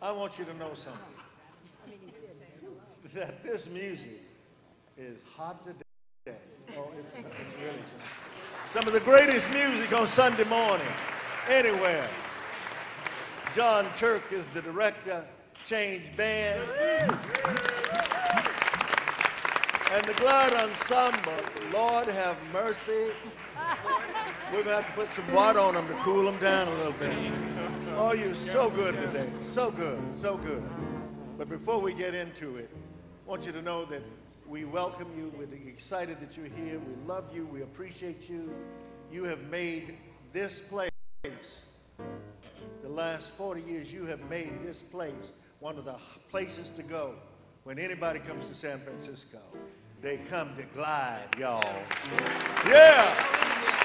I want you to know something. That this music is hot today. Oh, it's, it's really. Some of the greatest music on Sunday morning, anywhere. John Turk is the director, Change Band. And the Glide Ensemble, Lord have mercy. We're going to have to put some water on them to cool them down a little bit. Oh, you're so good today. So good, so good. But before we get into it, I want you to know that we welcome you. We're excited that you're here. We love you. We appreciate you. You have made this place, the last 40 years, you have made this place one of the places to go when anybody comes to San Francisco. They come to glide, y'all. Yeah.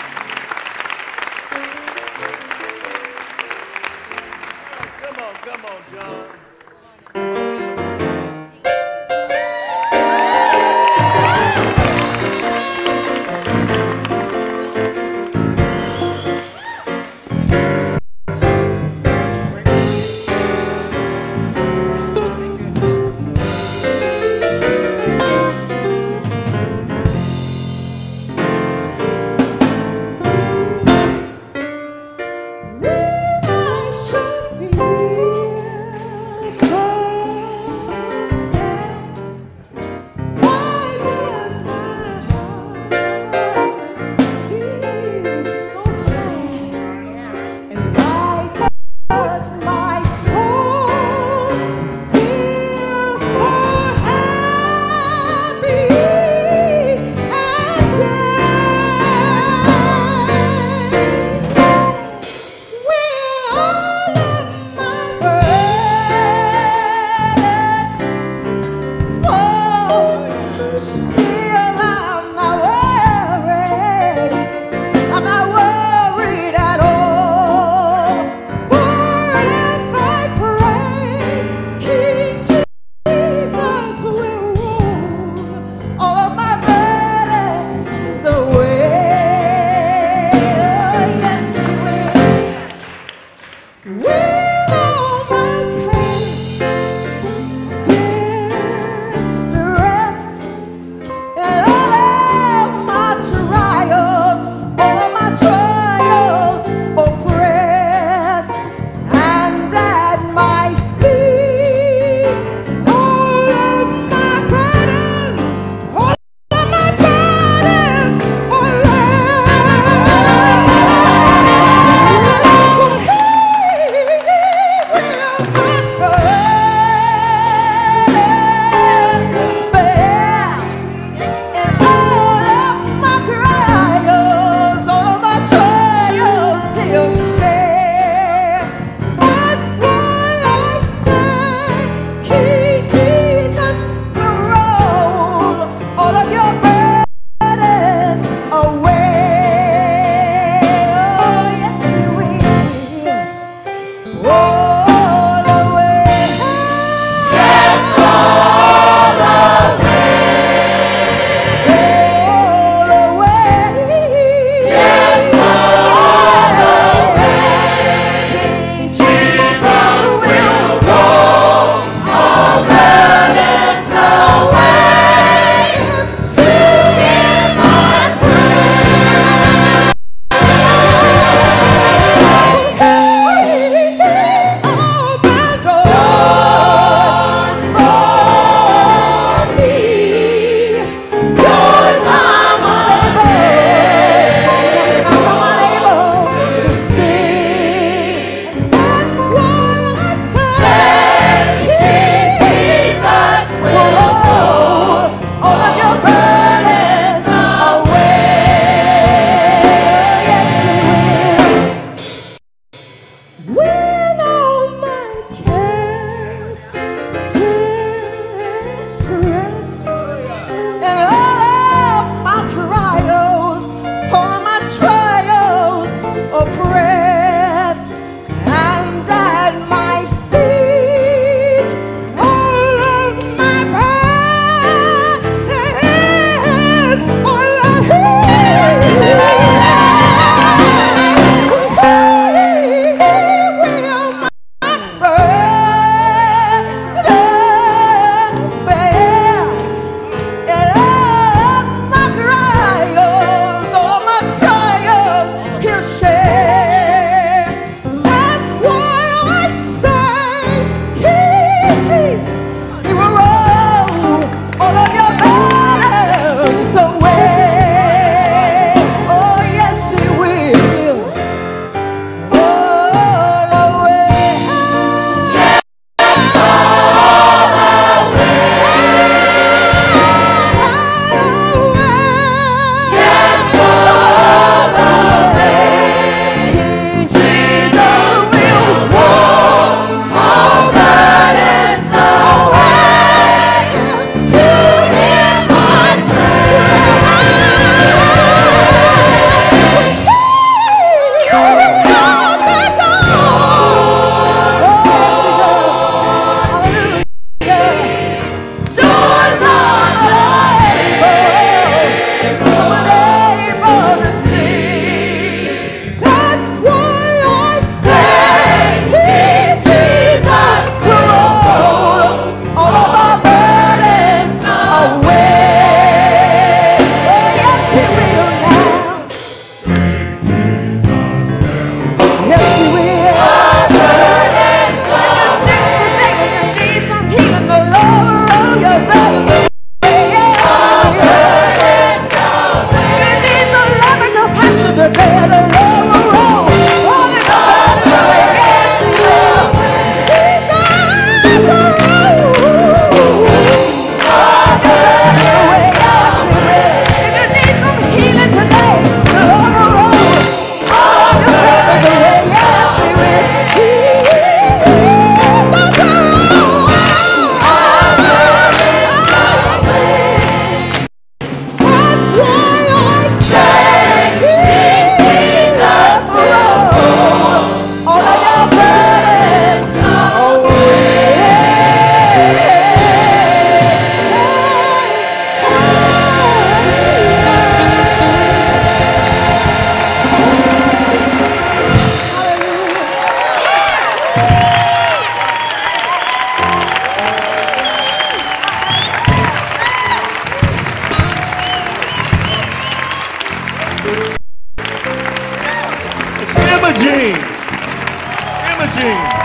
Gene.